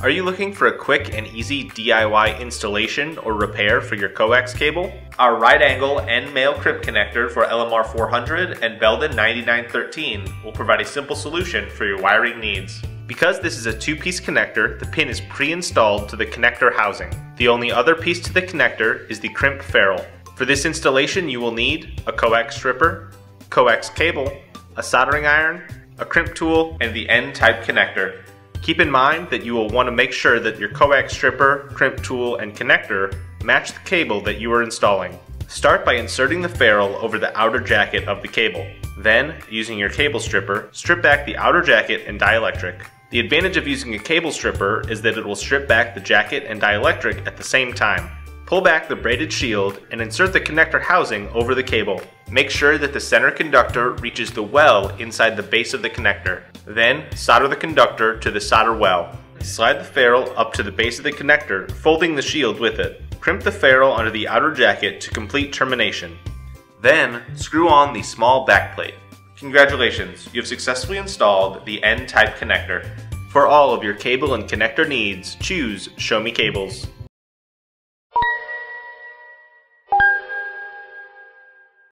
Are you looking for a quick and easy DIY installation or repair for your coax cable? Our right angle N male crimp connector for LMR 400 and Belden 9913 will provide a simple solution for your wiring needs. Because this is a two-piece connector, the pin is pre-installed to the connector housing. The only other piece to the connector is the crimp ferrule. For this installation you will need a coax stripper, coax cable, a soldering iron, a crimp tool, and the N-type connector. Keep in mind that you will want to make sure that your coax stripper, crimp tool, and connector match the cable that you are installing. Start by inserting the ferrule over the outer jacket of the cable. Then, using your cable stripper, strip back the outer jacket and dielectric. The advantage of using a cable stripper is that it will strip back the jacket and dielectric at the same time. Pull back the braided shield and insert the connector housing over the cable. Make sure that the center conductor reaches the well inside the base of the connector. Then solder the conductor to the solder well. Slide the ferrule up to the base of the connector, folding the shield with it. Crimp the ferrule under the outer jacket to complete termination. Then screw on the small backplate. Congratulations, you have successfully installed the N-type connector. For all of your cable and connector needs, choose Show Me Cables.